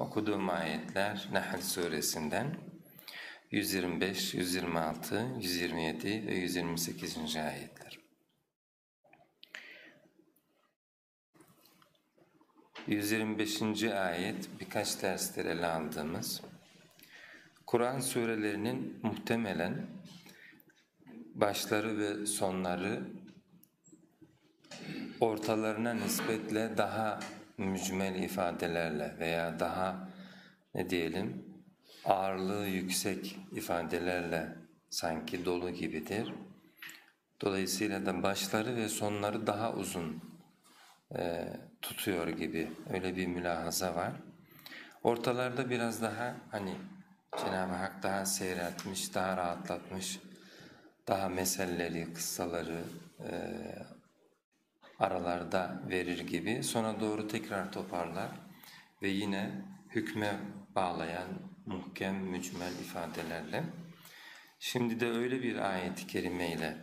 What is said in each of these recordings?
Okuduğum ayetler Nahl suresinden 125, 126, 127 ve 128. ayetler. 125. ayet birkaç dersler ele aldığımız Kur'an surelerinin muhtemelen başları ve sonları ortalarına nispetle daha mücmel ifadelerle veya daha ne diyelim ağırlığı yüksek ifadelerle sanki dolu gibidir. Dolayısıyla da başları ve sonları daha uzun e, tutuyor gibi öyle bir mülahaza var. Ortalarda biraz daha hani Cenab-ı Hak daha seyretmiş, daha rahatlatmış, daha meseleleri, kıssaları e, aralarda verir gibi sonra doğru tekrar toparlar ve yine hükme bağlayan muhkem, mücmel ifadelerle. Şimdi de öyle bir ayet-i kerimeyle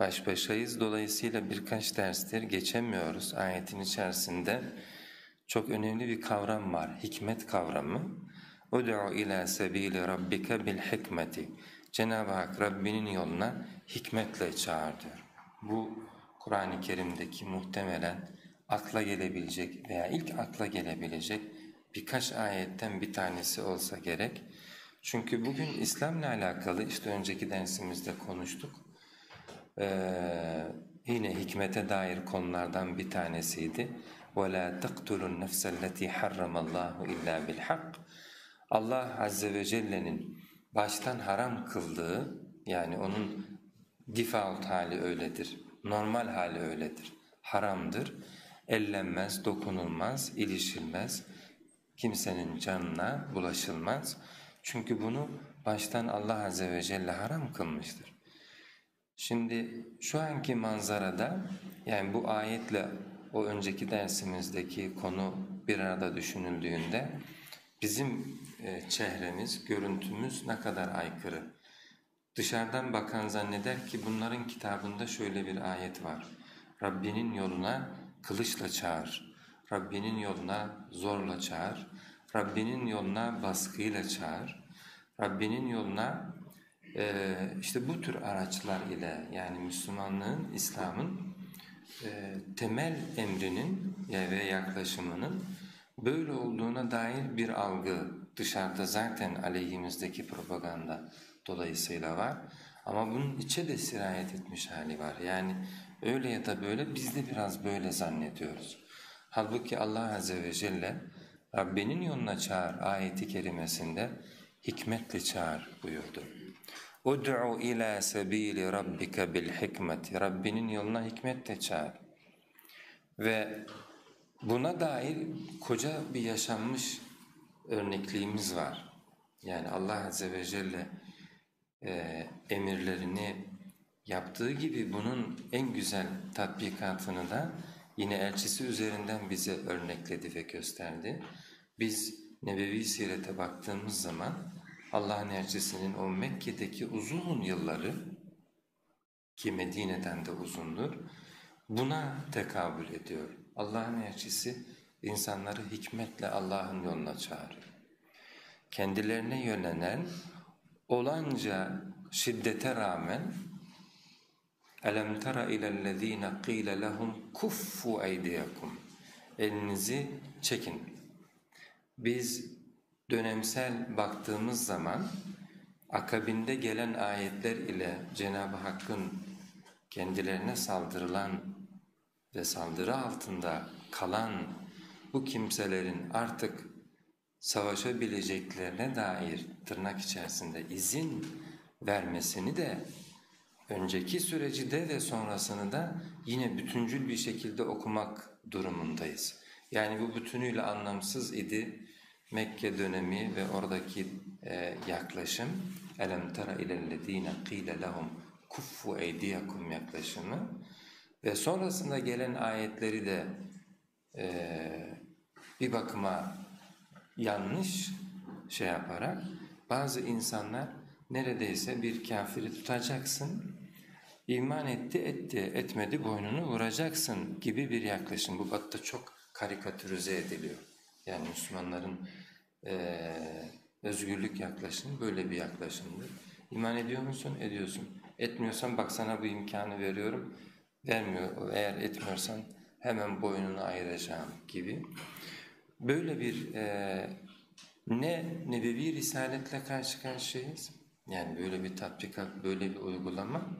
baş başayız. Dolayısıyla birkaç derstir geçemiyoruz. Ayetin içerisinde çok önemli bir kavram var, hikmet kavramı. اُدْعُ ila سَب۪يلِ رَبِّكَ بِالْحِكْمَةِ Cenab-ı Hak Rabbinin yoluna hikmetle çağır diyor. Bu Kur'an-ı Kerim'deki muhtemelen akla gelebilecek veya ilk akla gelebilecek birkaç ayetten bir tanesi olsa gerek. Çünkü bugün İslam'la alakalı işte önceki dersimizde konuştuk. Ee, yine hikmete dair konulardan bir tanesiydi. وَلَا تَقْتُلُوا النَّفْسَ الَّتِي حَرَّمَ اللّٰهُ اِلَّا بِالْحَقِّ Allah Azze ve Celle'nin baştan haram kıldığı yani onun default hali öyledir, normal hali öyledir, haramdır, ellenmez, dokunulmaz, ilişilmez, kimsenin canına bulaşılmaz. Çünkü bunu baştan Allah Azze ve Celle haram kılmıştır. Şimdi şu anki manzarada yani bu ayetle o önceki dersimizdeki konu bir arada düşünüldüğünde bizim e, çehremiz, görüntümüz ne kadar aykırı. Dışarıdan bakan zanneder ki bunların kitabında şöyle bir ayet var. Rabbinin yoluna kılıçla çağır, Rabbinin yoluna zorla çağır, Rabbinin yoluna baskıyla çağır, Rabbinin yoluna e, işte bu tür araçlar ile yani Müslümanlığın, İslam'ın e, temel emrinin ve yaklaşımının böyle olduğuna dair bir algı dışarıda zaten aleyhimizdeki propaganda dolayısıyla var. Ama bunun içe de sirayet etmiş hali var. Yani öyle ya da böyle biz de biraz böyle zannediyoruz. Halbuki Allah Azze ve Celle Rabbinin yoluna çağır ayeti kerimesinde hikmetle çağır buyurdu. Ud'u ila sabili rabbika bil hikmeti. Rabbinin yoluna hikmetle çağır. Ve buna dair koca bir yaşanmış örnekliğimiz var. Yani Allah Azze ve Celle e, emirlerini yaptığı gibi bunun en güzel tatbikatını da yine elçisi üzerinden bize örnekledi ve gösterdi. Biz Nebevi Siret'e baktığımız zaman Allah'ın elçisinin o Mekke'deki uzun yılları ki Medine'den de uzundur buna tekabül ediyor. Allah'ın elçisi insanları hikmetle Allah'ın yoluna çağırıyor. Kendilerine yönelen olanca şiddete rağmen أَلَمْ تَرَ اِلَى الَّذ۪ينَ قِيلَ لَهُمْ كُفُّوا اَيْدِيَكُمْ Elinizi çekin. Biz dönemsel baktığımız zaman akabinde gelen ayetler ile Cenab-ı Hakk'ın kendilerine saldırılan ve saldırı altında kalan bu kimselerin artık savaşabileceklerine dair tırnak içerisinde izin vermesini de önceki süreci de ve sonrasını da yine bütüncül bir şekilde okumak durumundayız. Yani bu bütünüyle anlamsız idi Mekke dönemi ve oradaki e, yaklaşım elem tara ilellezine qile lehum kuffu eydiyakum yaklaşımı ve sonrasında gelen ayetleri de e, bir bakıma yanlış şey yaparak bazı insanlar neredeyse bir kafiri tutacaksın, iman etti etti, etmedi boynunu vuracaksın gibi bir yaklaşım. Bu batıda çok karikatürize ediliyor. Yani Müslümanların e, özgürlük yaklaşımı böyle bir yaklaşımdır. İman ediyor musun? Ediyorsun. Etmiyorsan bak sana bu imkanı veriyorum. Vermiyor. Eğer etmiyorsan hemen boynunu ayıracağım gibi Böyle bir e, ne nebevi risaletle karşı karşıyayız. Yani böyle bir tatbikat, böyle bir uygulama.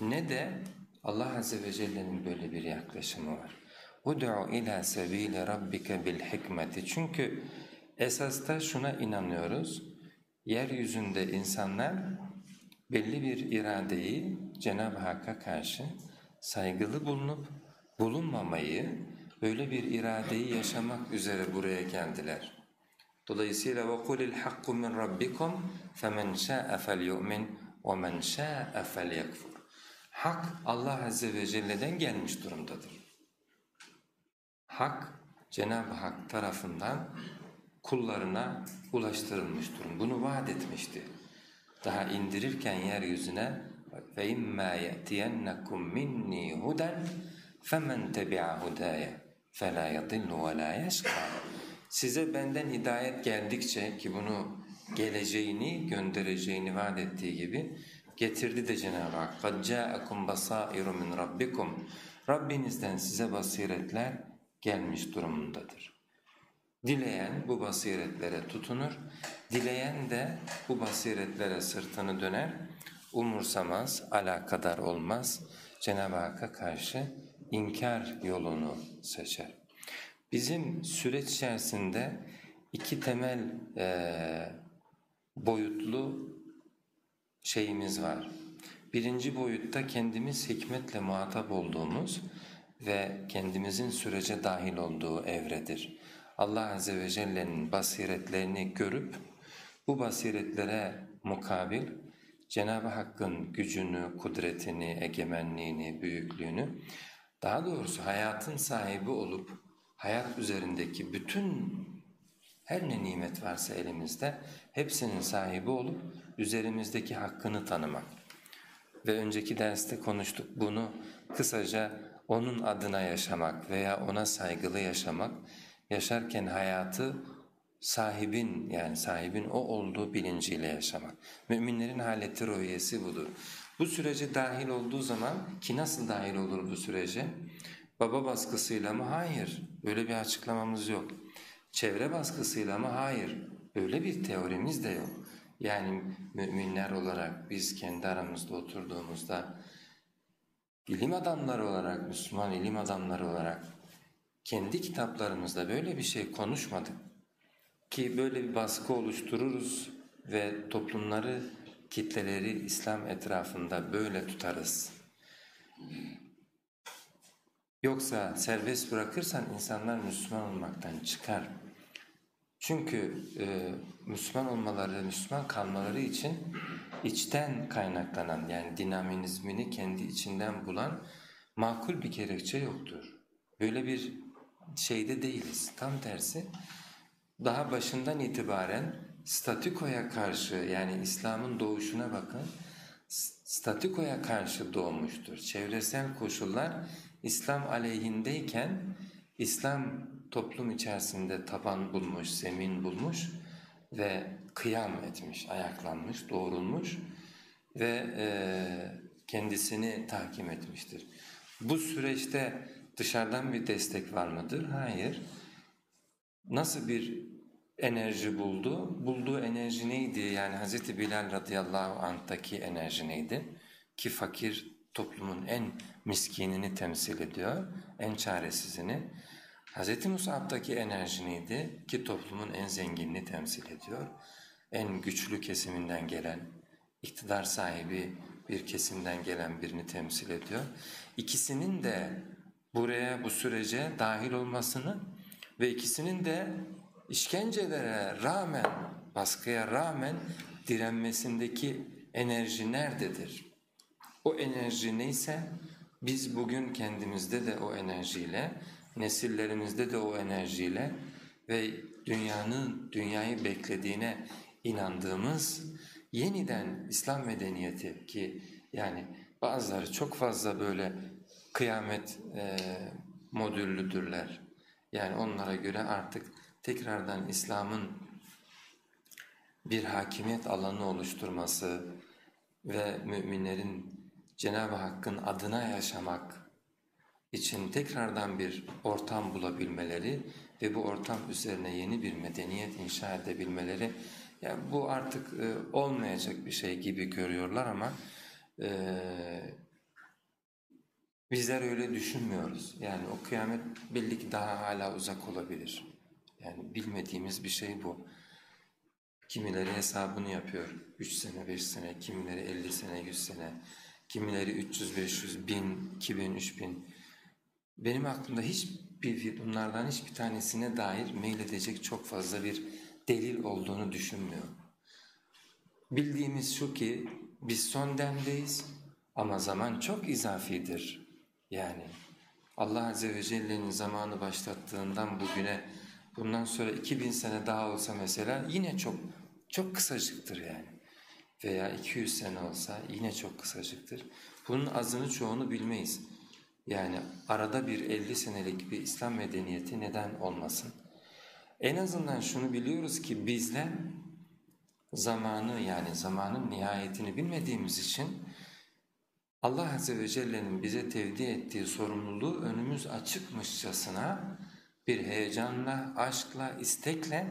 Ne de Allah Azze ve Celle'nin böyle bir yaklaşımı var. اُدْعُ اِلَى سَب۪يلِ رَبِّكَ بِالْحِكْمَةِ Çünkü esasta şuna inanıyoruz. Yeryüzünde insanlar belli bir iradeyi Cenab-ı Hakk'a karşı saygılı bulunup bulunmamayı, böyle bir iradeyi yaşamak üzere buraya geldiler. Dolayısıyla وَقُلِ الْحَقُّ مِنْ رَبِّكُمْ فَمَنْ شَاءَ فَلْيُؤْمِنْ وَمَنْ شَاءَ فَلْيَكْفُرْ Hak Allah Azze ve Celle'den gelmiş durumdadır. Hak Cenab-ı Hak tarafından kullarına ulaştırılmış durum. Bunu vaat etmişti. Daha indirirken yeryüzüne فَاِمَّا يَأْتِيَنَّكُمْ مِنِّي هُدًا فَمَنْ تَبِعَ هُدَايَ فَلَا يَضِلُّ وَلَا يَشْقَى Size benden hidayet geldikçe ki bunu geleceğini, göndereceğini vaat ettiği gibi getirdi de Cenab-ı Hak. قَدْ جَاءَكُمْ بَصَائِرُ مِنْ رَبِّكُمْ Rabbinizden size basiretler gelmiş durumundadır. Dileyen bu basiretlere tutunur, dileyen de bu basiretlere sırtını döner, umursamaz, alakadar olmaz, Cenab-ı Hakk'a karşı inkar yolunu seçer. Bizim süreç içerisinde iki temel e, boyutlu şeyimiz var. Birinci boyutta kendimiz hikmetle muhatap olduğumuz ve kendimizin sürece dahil olduğu evredir. Allah Azze ve Celle'nin basiretlerini görüp bu basiretlere mukabil Cenab-ı Hakk'ın gücünü, kudretini, egemenliğini, büyüklüğünü daha doğrusu hayatın sahibi olup hayat üzerindeki bütün her ne nimet varsa elimizde hepsinin sahibi olup üzerimizdeki hakkını tanımak. Ve önceki derste konuştuk bunu kısaca onun adına yaşamak veya ona saygılı yaşamak, yaşarken hayatı sahibin yani sahibin o olduğu bilinciyle yaşamak. Müminlerin haleti ruhiyesi budur. Bu sürece dahil olduğu zaman ki nasıl dahil olur bu sürece? Baba baskısıyla mı? Hayır. Böyle bir açıklamamız yok. Çevre baskısıyla mı? Hayır. Böyle bir teorimiz de yok. Yani müminler olarak biz kendi aramızda oturduğumuzda ilim adamları olarak, Müslüman ilim adamları olarak kendi kitaplarımızda böyle bir şey konuşmadık. Ki böyle bir baskı oluştururuz ve toplumları, kitleleri İslam etrafında böyle tutarız. Yoksa serbest bırakırsan insanlar Müslüman olmaktan çıkar. Çünkü e, Müslüman olmaları, Müslüman kalmaları için içten kaynaklanan yani dinamizmini kendi içinden bulan makul bir gerekçe yoktur. Böyle bir şeyde değiliz. Tam tersi daha başından itibaren statikoya karşı yani İslam'ın doğuşuna bakın statikoya karşı doğmuştur. Çevresel koşullar İslam aleyhindeyken İslam toplum içerisinde taban bulmuş, zemin bulmuş ve kıyam etmiş, ayaklanmış, doğrulmuş ve e, kendisini tahkim etmiştir. Bu süreçte dışarıdan bir destek var mıdır? Hayır. Nasıl bir enerji buldu? Bulduğu enerji neydi? Yani Hz. Bilal radıyallahu anh'taki enerji neydi? Ki fakir toplumun en miskinini temsil ediyor, en çaresizini. Hz. Musab'daki enerji neydi? Ki toplumun en zenginini temsil ediyor. En güçlü kesiminden gelen, iktidar sahibi bir kesimden gelen birini temsil ediyor. İkisinin de buraya, bu sürece dahil olmasını ve ikisinin de işkencelere rağmen, baskıya rağmen direnmesindeki enerji nerededir? O enerji neyse biz bugün kendimizde de o enerjiyle nesillerimizde de o enerjiyle ve dünyanın dünyayı beklediğine inandığımız yeniden İslam medeniyeti ki yani bazıları çok fazla böyle kıyamet e, modüllüdürler. Yani onlara göre artık tekrardan İslam'ın bir hakimiyet alanı oluşturması ve müminlerin Cenab-ı Hakk'ın adına yaşamak için tekrardan bir ortam bulabilmeleri ve bu ortam üzerine yeni bir medeniyet inşa edebilmeleri yani bu artık e, olmayacak bir şey gibi görüyorlar ama e, bizler öyle düşünmüyoruz. Yani o kıyamet belli ki daha hala uzak olabilir. Yani bilmediğimiz bir şey bu. Kimileri hesabını yapıyor. 3 sene, 5 sene, kimileri 50 sene, 100 sene, kimileri 300, 500, 1000, 2000, 3000. Benim aklımda hiçbir bunlardan hiçbir tanesine dair meyledecek çok fazla bir delil olduğunu düşünmüyorum. Bildiğimiz şu ki biz son demdeyiz ama zaman çok izafidir. Yani Allah Azze ve Celle'nin zamanı başlattığından bugüne bundan sonra 2000 sene daha olsa mesela yine çok çok kısacıktır yani. Veya 200 sene olsa yine çok kısacıktır. Bunun azını çoğunu bilmeyiz. Yani arada bir 50 senelik bir İslam medeniyeti neden olmasın? En azından şunu biliyoruz ki bizler zamanı yani zamanın nihayetini bilmediğimiz için Allah Azze ve Celle'nin bize tevdi ettiği sorumluluğu önümüz açıkmışçasına bir heyecanla, aşkla, istekle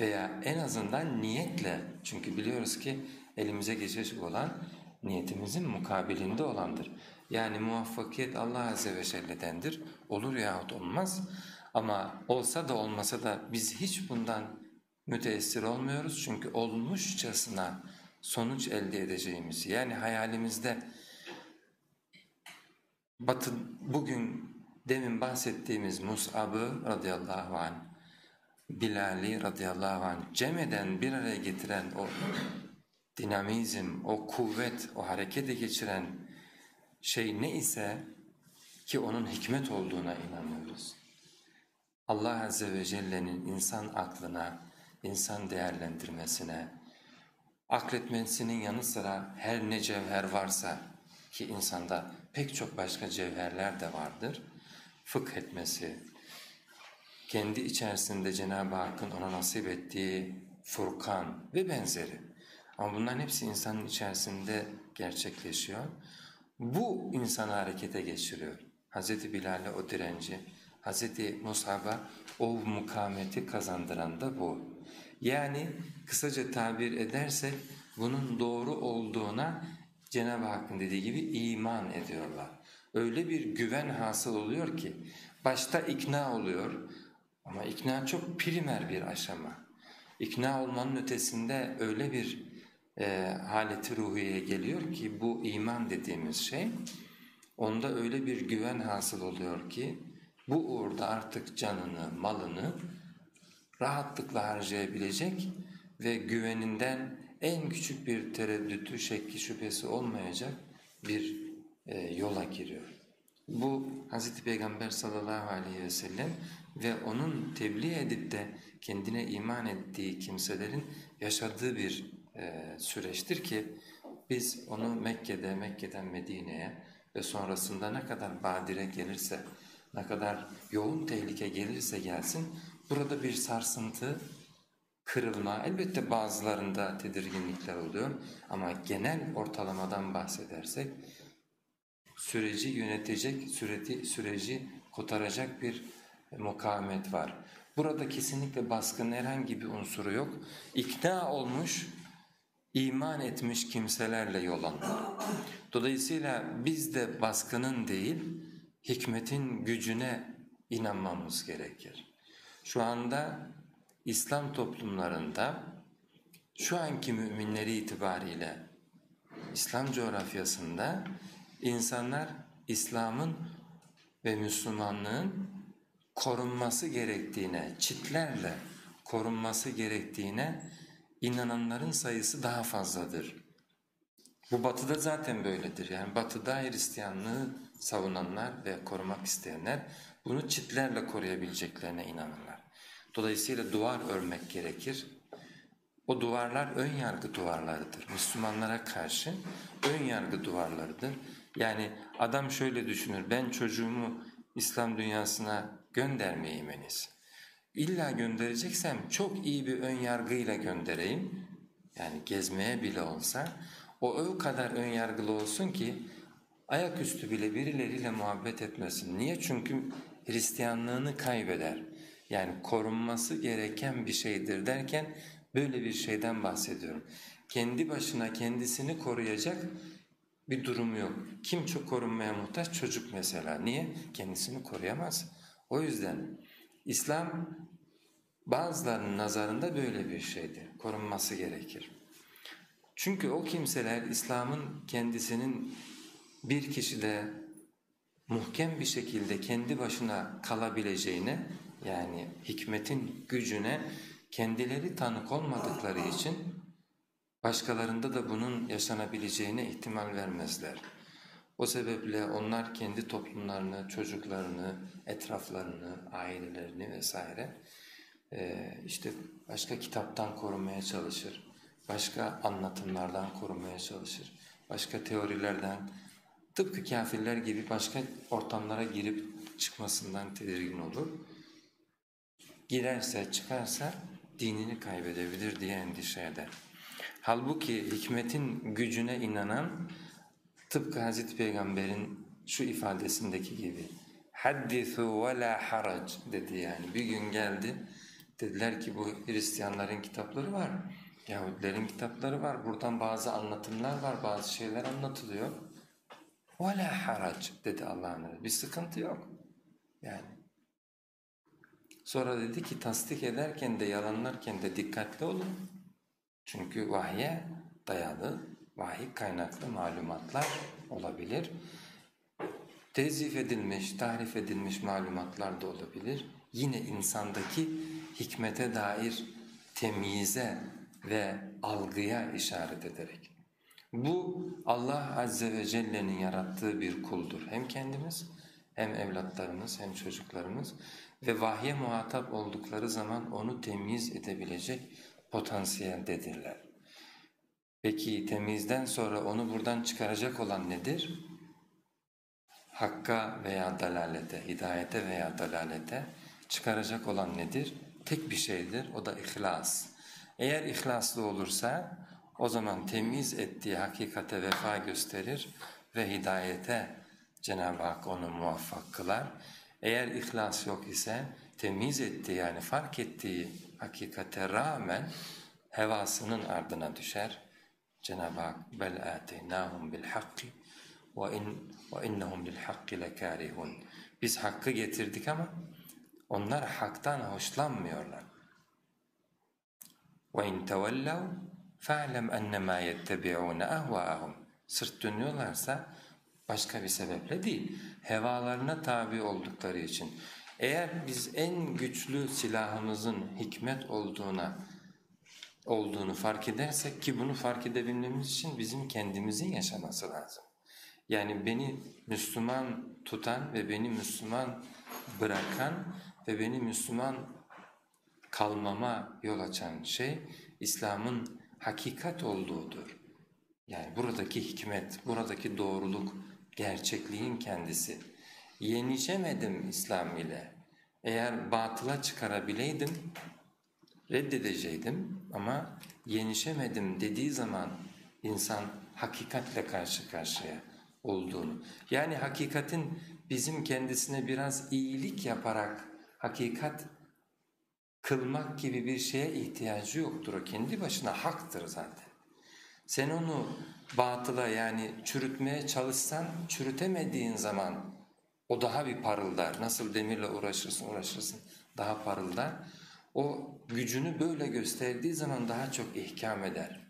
veya en azından niyetle çünkü biliyoruz ki elimize geçecek olan niyetimizin mukabilinde olandır. Yani muvaffakiyet Allah Azze ve Celle'dendir. Olur yahut olmaz ama olsa da olmasa da biz hiç bundan müteessir olmuyoruz çünkü olmuşçasına sonuç elde edeceğimiz yani hayalimizde Batı bugün demin bahsettiğimiz Mus'ab'ı radıyallahu anh, Bilal'i radıyallahu anh cem eden bir araya getiren o dinamizm, o kuvvet, o harekete geçiren şey ne ise ki onun hikmet olduğuna inanıyoruz. Allah Azze ve Celle'nin insan aklına, insan değerlendirmesine, akletmesinin yanı sıra her ne cevher varsa ki insanda pek çok başka cevherler de vardır, fıkh etmesi, kendi içerisinde Cenab-ı Hakk'ın ona nasip ettiği Furkan ve benzeri. Ama bunların hepsi insanın içerisinde gerçekleşiyor. Bu insanı harekete geçiriyor. Hz. Bilal'e o direnci, Hz. Musab'a o mukavemeti kazandıran da bu. Yani kısaca tabir edersek bunun doğru olduğuna Cenab-ı Hakk'ın dediği gibi iman ediyorlar. Öyle bir güven hasıl oluyor ki başta ikna oluyor ama ikna çok primer bir aşama. İkna olmanın ötesinde öyle bir e, haleti ruhiye geliyor ki bu iman dediğimiz şey onda öyle bir güven hasıl oluyor ki bu uğurda artık canını, malını rahatlıkla harcayabilecek ve güveninden en küçük bir tereddütü, şekli, şüphesi olmayacak bir e, yola giriyor. Bu Hz. Peygamber sallallahu aleyhi ve sellem ve onun tebliğ edip de kendine iman ettiği kimselerin yaşadığı bir e, süreçtir ki biz onu Mekke'de, Mekke'den Medine'ye ve sonrasında ne kadar badire gelirse, ne kadar yoğun tehlike gelirse gelsin burada bir sarsıntı, kırılma, elbette bazılarında tedirginlikler oluyor ama genel ortalamadan bahsedersek süreci yönetecek, süreci, süreci kotaracak bir mukavemet var. Burada kesinlikle baskının herhangi bir unsuru yok. İkna olmuş, iman etmiş kimselerle yol alınır. Dolayısıyla biz de baskının değil, hikmetin gücüne inanmamız gerekir. Şu anda İslam toplumlarında şu anki müminleri itibariyle İslam coğrafyasında insanlar İslam'ın ve Müslümanlığın korunması gerektiğine, çitlerle korunması gerektiğine inananların sayısı daha fazladır. Bu batıda zaten böyledir. Yani batıda Hristiyanlığı savunanlar ve korumak isteyenler bunu çitlerle koruyabileceklerine inanırlar. Dolayısıyla duvar örmek gerekir. O duvarlar ön yargı duvarlarıdır. Müslümanlara karşı ön yargı duvarlarıdır. Yani adam şöyle düşünür, ben çocuğumu İslam dünyasına göndermeyeyim en İlla göndereceksem çok iyi bir ön yargıyla göndereyim. Yani gezmeye bile olsa o o kadar ön yargılı olsun ki ayaküstü bile birileriyle muhabbet etmesin. Niye? Çünkü Hristiyanlığını kaybeder. Yani korunması gereken bir şeydir derken böyle bir şeyden bahsediyorum. Kendi başına kendisini koruyacak bir durumu yok. Kim çok korunmaya muhtaç? Çocuk mesela. Niye? Kendisini koruyamaz. O yüzden İslam bazılarının nazarında böyle bir şeydir. Korunması gerekir. Çünkü o kimseler İslam'ın kendisinin bir kişide muhkem bir şekilde kendi başına kalabileceğine yani hikmetin gücüne kendileri tanık olmadıkları için başkalarında da bunun yaşanabileceğine ihtimal vermezler. O sebeple onlar kendi toplumlarını, çocuklarını, etraflarını, ailelerini vesaire işte başka kitaptan korumaya çalışır, başka anlatımlardan korumaya çalışır, başka teorilerden, tıpkı kafirler gibi başka ortamlara girip çıkmasından tedirgin olur. Girerse, çıkarsa dinini kaybedebilir diye endişe eder. Halbuki hikmetin gücüne inanan tıpkı Hazreti Peygamber'in şu ifadesindeki gibi haddisu ve la harac dedi yani. Bir gün geldi dediler ki bu Hristiyanların kitapları var Yahudilerin kitapları var buradan bazı anlatımlar var bazı şeyler anlatılıyor. Ve la harac dedi Allah'ın bir sıkıntı yok yani. Sonra dedi ki tasdik ederken de yalanlarken de dikkatli olun çünkü vahye dayalı, vahiy kaynaklı malumatlar olabilir. Tezif edilmiş, tahrif edilmiş malumatlar da olabilir. Yine insandaki hikmete dair temyize ve algıya işaret ederek. Bu Allah Azze ve Celle'nin yarattığı bir kuldur. Hem kendimiz hem evlatlarımız hem çocuklarımız ve vahye muhatap oldukları zaman onu temyiz edebilecek potansiyeldedirler. Peki temizden sonra onu buradan çıkaracak olan nedir? Hakka veya dalalete, hidayete veya dalalete çıkaracak olan nedir? Tek bir şeydir, o da ihlas. Eğer ihlaslı olursa o zaman temiz ettiği hakikate vefa gösterir ve hidayete Cenab-ı Hak onu muvaffak kılar. Eğer ihlas yok ise temiz ettiği yani fark ettiği hakikate rağmen hevasının ardına düşer. Cenab-ı Hak bel ataynahum bil hakki ve in ve innahum lil hakki lekarihun. Biz hakkı getirdik ama onlar haktan hoşlanmıyorlar. Ve in tevellav fa'lem ennemâ yettebi'ûne ahvâahum. Sırt dönüyorlarsa başka bir sebeple değil, hevalarına tabi oldukları için. Eğer biz en güçlü silahımızın hikmet olduğuna olduğunu fark edersek ki bunu fark edebilmemiz için bizim kendimizin yaşaması lazım. Yani beni Müslüman tutan ve beni Müslüman bırakan ve beni Müslüman kalmama yol açan şey İslam'ın hakikat olduğudur. Yani buradaki hikmet, buradaki doğruluk, gerçekliğin kendisi. Yenişemedim İslam ile. Eğer batıla çıkarabileydim reddedeceydim ama yenişemedim dediği zaman insan hakikatle karşı karşıya olduğunu. Yani hakikatin bizim kendisine biraz iyilik yaparak hakikat kılmak gibi bir şeye ihtiyacı yoktur. O kendi başına haktır zaten. Sen onu batıla yani çürütmeye çalışsan çürütemediğin zaman o daha bir parıldar. Nasıl demirle uğraşırsın uğraşırsın daha parıldar. O gücünü böyle gösterdiği zaman daha çok ihkam eder.